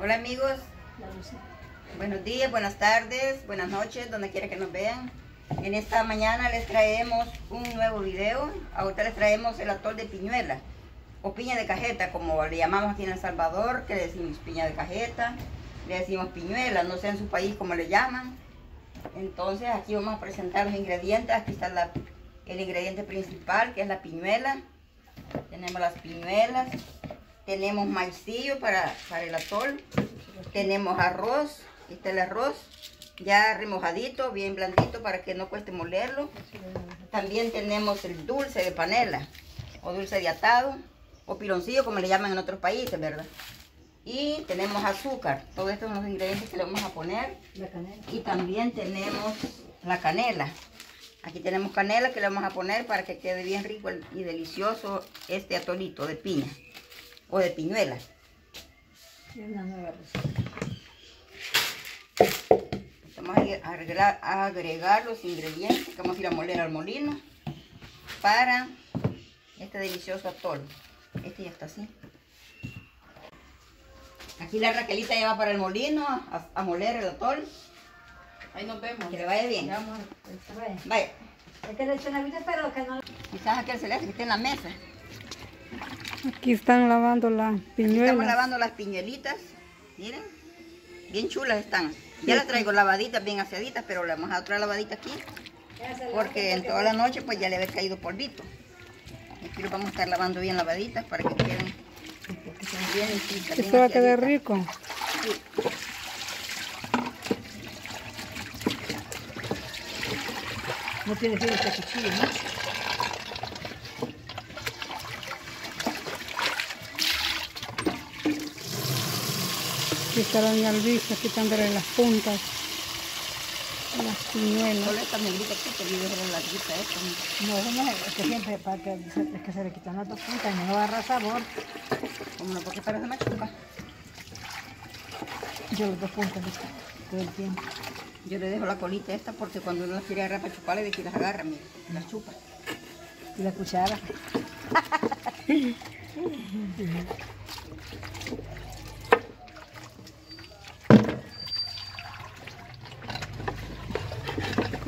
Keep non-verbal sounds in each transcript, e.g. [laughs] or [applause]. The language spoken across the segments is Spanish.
Hola amigos, buenos días, buenas tardes, buenas noches, donde quiera que nos vean. En esta mañana les traemos un nuevo video. Ahorita les traemos el atol de piñuela o piña de cajeta, como le llamamos aquí en El Salvador, que le decimos piña de cajeta, le decimos piñuela, no sé en su país cómo le llaman. Entonces aquí vamos a presentar los ingredientes. Aquí está la- el ingrediente principal, que es la piñuela. Tenemos las piñuelas, tenemos maicillo para, para el atol, tenemos arroz, aquí está el arroz, ya remojadito, bien blandito para que no cueste molerlo. También tenemos el dulce de panela, o dulce de atado, o piloncillo como le llaman en otros países, ¿verdad? Y tenemos azúcar, todos estos son los ingredientes que le vamos a poner. La canela. Y también tenemos la canela. Aquí tenemos canela que le vamos a poner para que quede bien rico y delicioso este atolito de piña o de piñuela. Y una nueva receta. Vamos a agregar, a agregar los ingredientes que vamos a ir a moler al molino para este delicioso atol. Este ya está así. Aquí la Raquelita ya va para el molino a, a moler el atol. Ahí nos vemos. Que le vaya bien. Vamos. Vaya. Vaya, Es que le echen agüita, pero que no... quizás aquel celeste que esté en la mesa. Aquí están lavando las Estamos piñuelas. lavando las piñuelitas. Miren. Bien chulas están. Ya las traigo lavaditas, bien aseaditas, pero le vamos a dar otra lavadita aquí. Porque en toda la noche pues ya le había caído polvito. Aquí lo vamos a estar lavando bien lavaditas para que queden bien limpitas. Esto va a quedar rico. Sí. No tiene filo este cuchillo, ¿no? Aquí está la doña Luisa quitándole las puntas. Las piñuelas. Esta. No, no es, que siempre para que, es que se le quitan las dos puntas y no agarra sabor. Como no, porque parece machuca. Yo las dos puntas todo el tiempo. Yo le dejo la colita esta porque cuando uno las quiere agarrar para chuparle, de que las agarra, mire, las chupa. Y la cuchara. [laughs]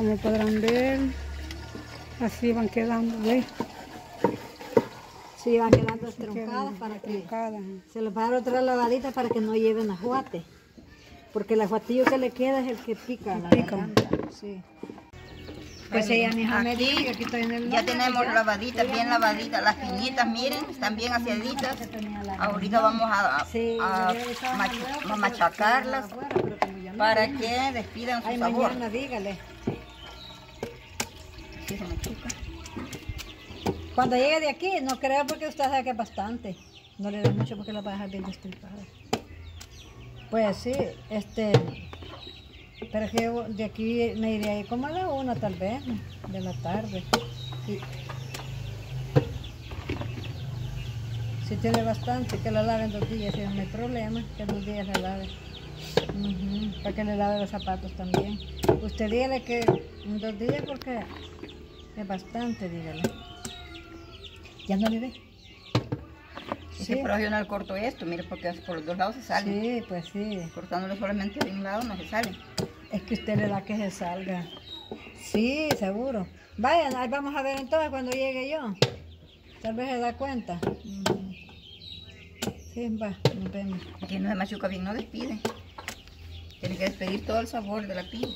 Como podrán ver, así van quedando, ¿ves? Sí, van quedando estroncadas para que se les va a dar otra lavadita para que no lleven ajuate. Porque el ajuatillo que le queda es el que pica la pica. garganta. Sí. Pues ella, mi hija, me aquí dijo que aquí estoy en el Ya tenemos ya. lavaditas, bien lavaditas. Las piñitas, miren, están bien aseaditas. Ahorita vamos a, machacarlas para que despidan su Ay, sabor. mañana dígale. Cuando llegue de aquí, no creo porque usted sabe que bastante. No le dé mucho porque la va a dejar bien destripada. Pues sí, este. Pero que de aquí me iré ahí como a la una tal vez, de la tarde. Sí. Si tiene bastante, que la laven dos días, si no hay problema, que dos días la lave. Ujú, Para que le lave los zapatos también. Usted dígale que en dos días porque es bastante, dígale. ¿Ya no le ve? Es yo no le corto esto, mire, porque por los dos lados se sale. Sí, pues sí. Cortándole solamente de un lado no se sale. Es que usted le da que se salga. Sí, seguro. Vayan, ahí vamos a ver entonces cuando llegue yo. Tal vez se da cuenta. Sí, va, nos vemos. Aquí no se machuca bien, no despide. Tiene que despedir todo el sabor de la piña.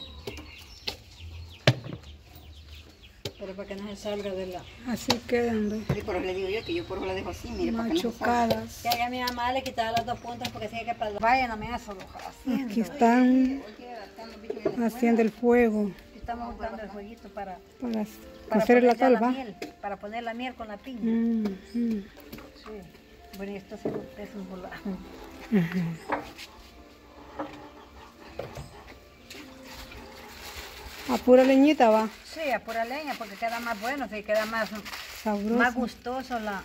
Pero para que no se salga de la... Así quedan, ¿ves? Sí, por eso le digo yo que yo por eso la dejo así, mire, para que no se salga. Machucadas. A mi mamá le quitaba las dos puntas porque sigue que para... Vayan a mi eso, Aquí están haciendo el fuego Estamos buscando el jueguito para... para Para hacer la salva. miel, para poner la miel con la piña. Mm, mm. Sí. Bueno, y esto es un, es un volado. A pura leñita va. Sí, a pura leña porque queda más bueno, sí, queda más, Sabroso. más gustoso la,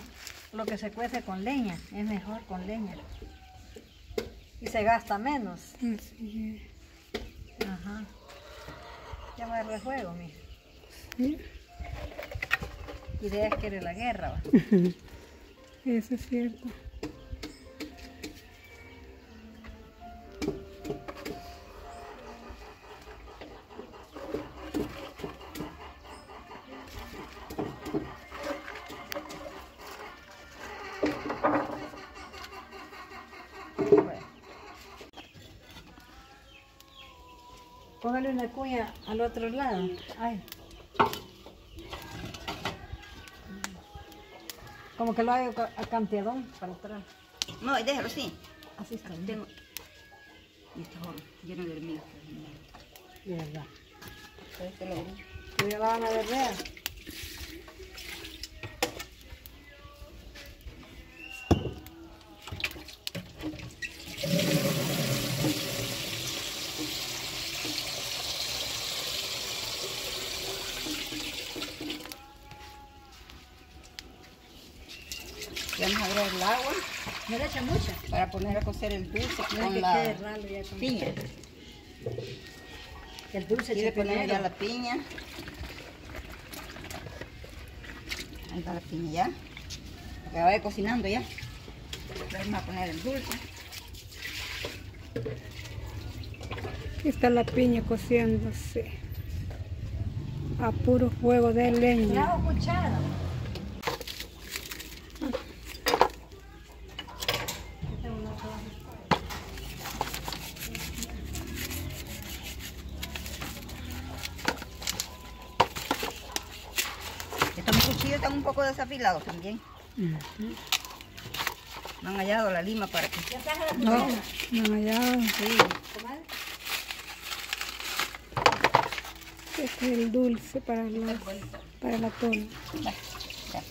lo que se cuece con leña. Es mejor con leña. Y se gasta menos. Así Ajá. Ya va el rejuego, mija. es. Sí. Ideas quiere la guerra, va. [laughs] Eso es cierto. Póngale una cuña al otro lado. Ay. Como que lo hago a acanteadón para atrás. No, déjalo así. Así está. Bien. Tengo... Y está lleno de hormigas. De verdad. ¿Tú ya van a ver? No para poner a cocer el dulce No con que la quede ralo ya con piña. que el dulce Aquí le ponemos ya la piña. Ahí va la piña ya. Que vaya cocinando ya. Vamos a poner el dulce. Aquí está la piña cociéndose. A puro fuego de Le leña. cuchara. Estos cuchillos están desafilados también. No han hallado la lima para que... La No, no, ya. Sí. Comadre. Este es el dulce para, la, para. Va, ya.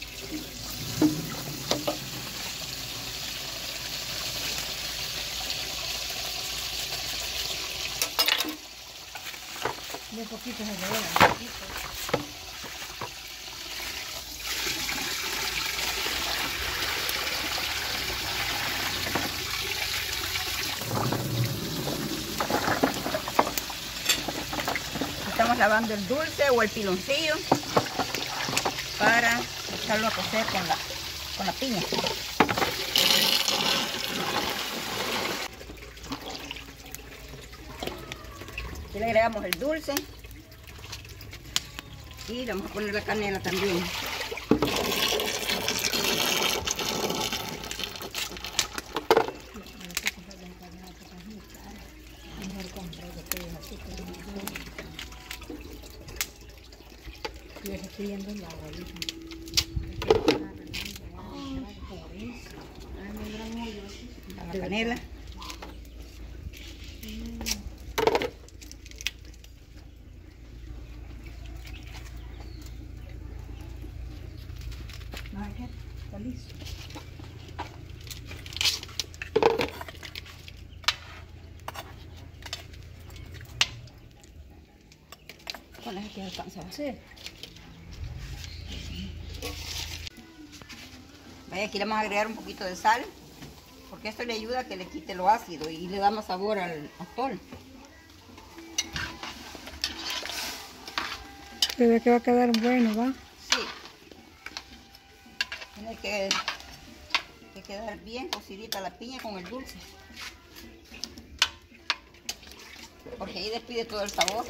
De poquito se le ve. Estamos lavando el dulce o el piloncillo para echarlo a cocer con la, con la piña. Aquí le agregamos el dulce y le vamos a poner la canela también. Y ese pidiendo el agua. ¿viste? La canela. No, es que está listo. Con eso que alcanza. Sí. Vaya, aquí le vamos a agregar un poquito de sal, porque esto le ayuda a que le quite lo ácido y le da más sabor al atol. Se ve que va a quedar bueno, ¿va? Sí. Tiene que, que quedar bien cocidita la piña con el dulce. Porque ahí despide todo el sabor.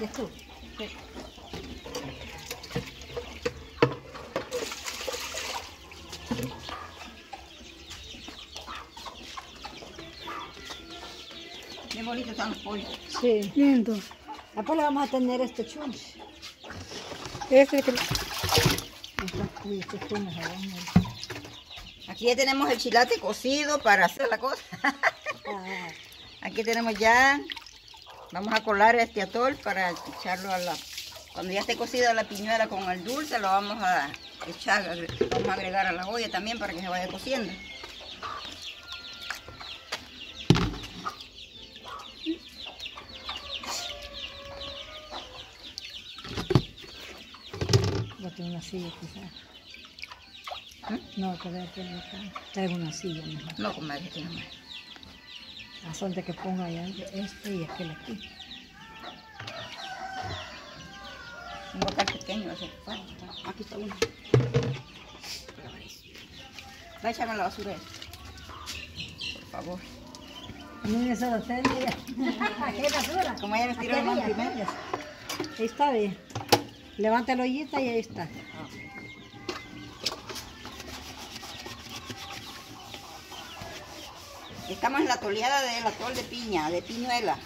¿Y tú? Qué bonito están los pollos. Sí. Lindo. Después le vamos a tener este chunch. Este que este. Aquí ya tenemos el chilate cocido para hacer la cosa. [laughs] Aquí tenemos ya, vamos a colar este atol para echarlo a la, cuando ya esté cocida la piñuela con el dulce, lo vamos a echar, vamos a agregar a la olla también para que se vaya cociendo. No una silla quizás. ¿Mm? No, vea que acá. Traigo una silla mejor. No, comadre, tiene más. A son de que ponga allá este y aquel aquí. Un bocal pequeño, ese. Aquí está uno. Va a echarme la basura esto. Por favor. Mí me solo usted, mira. [laughs] Es basura. Como ella me tiró la mano primero. Ahí está, ve. Levanta la ollita y ahí está. Estamos en la toleada del atol de piña, de piñuela.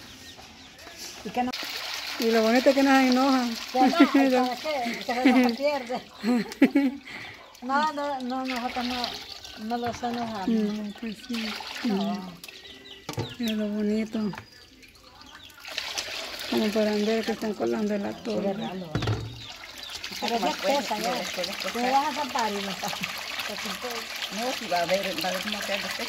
Y que no Y lo bonito es que nos enojan. se enoja, [laughs] ¿y ¿sabes qué? Que no pierde. No, no, no, nosotros no, no los enojamos. No, pues sí. No. Es lo bonito. Como podrán ver que están colando el atol. Pero ya pesa, ya. Te vas a zapar y no pasa. No, si va a ver, va a ver cómo queda después.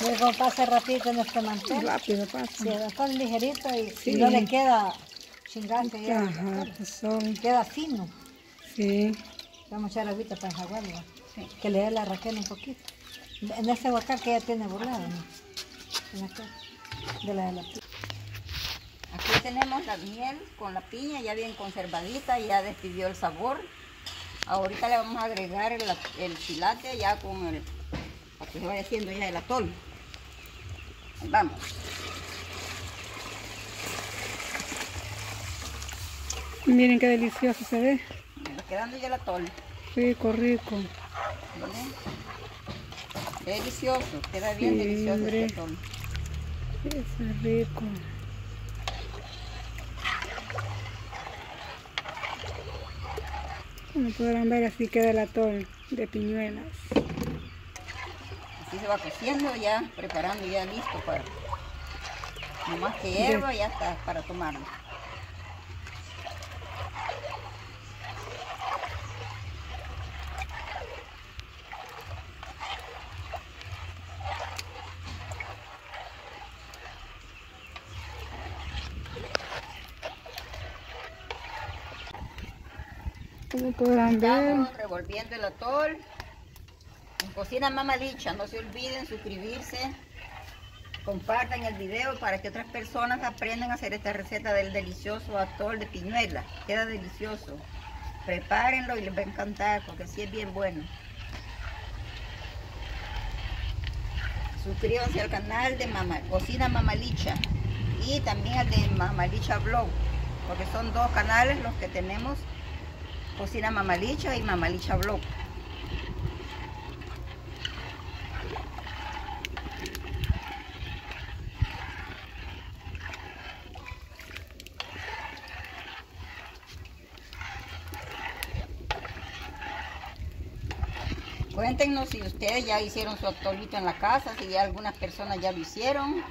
Luego pasa rapidito en este mantel. Rápido pasa. Se con ligerito y, Sí. y no le queda chingante ya. Ajá, pues son. Queda fino. Sí. Vamos a echar agüita para enjuagarlo. Sí. Que le dé la raquel un poquito. En este huacal que ya tiene burlado, ¿no? En aquel. De la de la tenemos la miel con la piña, ya bien conservadita, ya despidió el sabor. Ahorita le vamos a agregar el, el filate ya con el, para que se vaya haciendo ya el atol. Vamos. Miren qué delicioso se ve. Quedando ya el atol. Rico, rico. ¿Miren? Delicioso, queda bien Sí, delicioso hombre. este atol. Es rico. Como podrán ver, así queda el atol de piñuelas. Así se va cociendo ya, preparando ya listo para... No más que hierva ya está para tomarlo. Como podrán ver, Estamos revolviendo el atol. En Cocina Mamalicha, no se olviden suscribirse, compartan el video para que otras personas aprendan a hacer esta receta del delicioso atol de piñuela. Queda delicioso. Prepárenlo y les va a encantar porque sí es bien bueno. Suscríbanse al canal de Mama- Cocina Mamalicha y también al de Mamalicha Blog, porque son dos canales los que tenemos Cocina Mamalicha y Mamalicha Blog. Cuéntenos si ustedes ya hicieron su atolito en la casa, si ya algunas personas ya lo hicieron.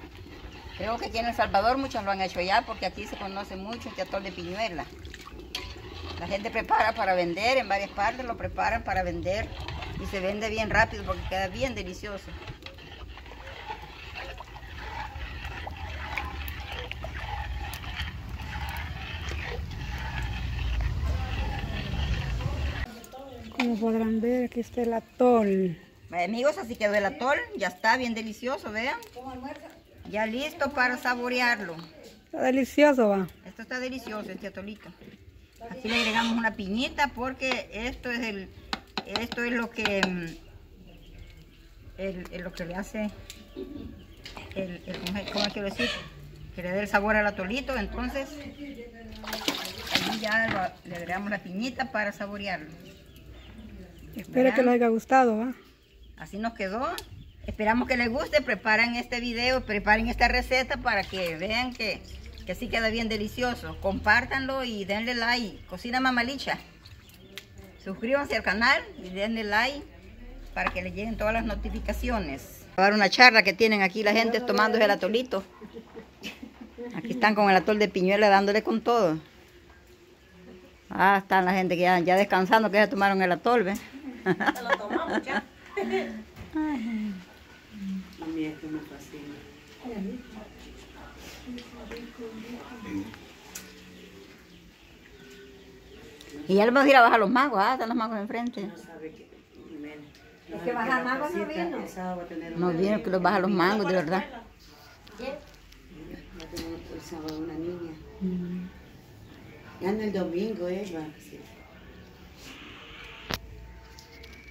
Creo que aquí en El Salvador muchos lo han hecho ya porque aquí se conoce mucho este atol de piñuela. La gente prepara para vender, en varias partes lo preparan para vender y se vende bien rápido porque queda bien delicioso. como podrán ver, aquí está el atol. Vaya, amigos, así quedó el atol, ya está bien delicioso, vean. Ya listo para saborearlo. Está delicioso, va. Esto está delicioso, este atolito. Aquí le agregamos una piñita porque esto es el, esto es lo que, mm, el, el- lo que le hace, el, el- ¿cómo es- cómo quiero decir? Que le dé el sabor al atolito. Entonces, ahí ya lo- le agregamos la piñita para saborearlo. Espero que les haya gustado, va. Así nos quedó. Esperamos que les guste. Preparen este video, preparen esta receta para que vean que, que sí queda bien delicioso. Compártanlo y denle like. Cocina Mamalicha. Suscríbanse al canal y denle like para que les lleguen todas las notificaciones. Voy a dar una charla que tienen aquí la gente tomando el atolito. Aquí están con el atol de piñuela dándole con todo. Ah, están la gente que ya, ya descansando que ya tomaron el atol, ¿ves? [laughs] Y ya le vamos a ir a bajar los magos, ah, están los magos enfrente. Es que baja más no vino. No vienen que los bajan los mangos, de verdad. el sábado una niña. Ya en el domingo, Eva.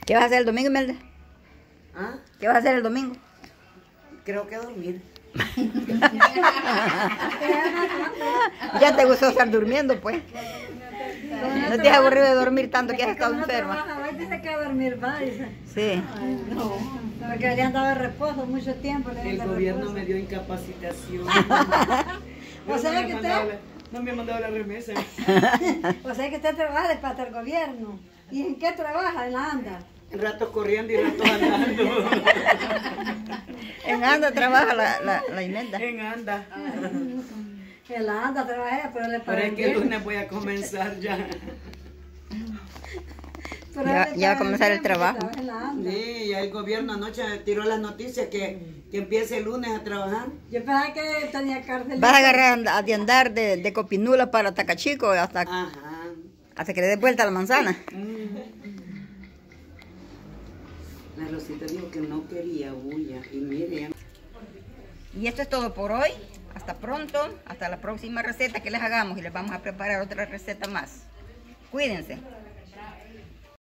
¿Qué vas a hacer el domingo, Imelda? ¿Ah? ¿Qué vas a hacer el domingo? Creo que dormir. [laughs] Ya te gustó estar durmiendo, pues. [laughs] No te has aburrido de dormir [laughs] tanto que has estado no enferma. trabaja, hoy dice que va a dormir va, dice. Sí. Porque le han dado reposo mucho tiempo. Le El gobierno reposo. me dio incapacitación. O [laughs] sea no, me que ha usted- mandado la- no me ha mandado la remesa. [laughs] O sea que usted trabaja de parte del gobierno. ¿Y en qué trabaja? En la ANDA. Ratos corriendo y ratos andando. En Anda trabaja la, la, la en anda. Trabaja, pero le Pero pagan es que el lunes voy a comenzar ya. Pero Ya- le ya va a comenzar el trabajo. Sí, ya el gobierno anoche tiró las noticias que, que empiece el lunes a trabajar. Yo pensaba que tenía cárcel. Vas a agarrar a- de andar de, de Copinula para Tacachico hasta, Ajá. hasta que le des vuelta a la manzana. La Rosita dijo que no quería bulla. Y mire, Y esto es todo por hoy. Hasta pronto. Hasta la próxima receta que les hagamos y les vamos a preparar otra receta más. Cuídense.